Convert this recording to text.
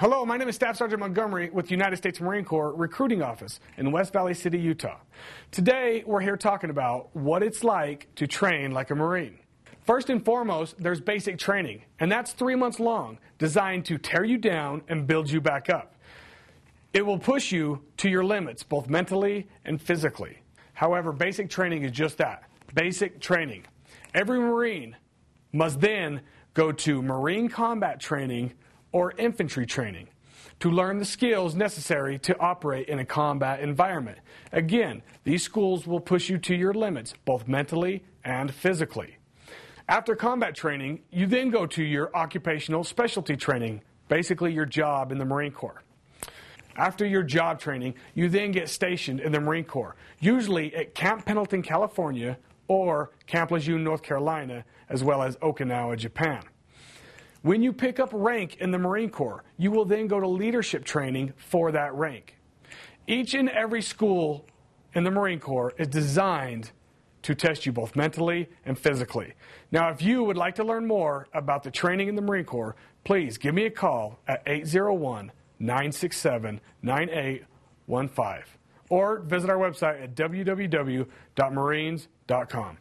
Hello, my name is Staff Sergeant Montgomery with the United States Marine Corps Recruiting Office in West Valley City, Utah. Today, we're here talking about what it's like to train like a Marine. First and foremost, there's basic training, and that's three months long, designed to tear you down and build you back up. It will push you to your limits, both mentally and physically. However, basic training is just that basic training. Every Marine must then go to Marine combat training or infantry training to learn the skills necessary to operate in a combat environment. Again, these schools will push you to your limits, both mentally and physically. After combat training, you then go to your occupational specialty training, basically your job in the Marine Corps. After your job training, you then get stationed in the Marine Corps, usually at Camp Pendleton, California, or Camp Lejeune, North Carolina, as well as Okinawa, Japan. When you pick up rank in the Marine Corps, you will then go to leadership training for that rank. Each and every school in the Marine Corps is designed to test you both mentally and physically. Now, if you would like to learn more about the training in the Marine Corps, please give me a call at 801 967 9815 or visit our website at www.marines.com.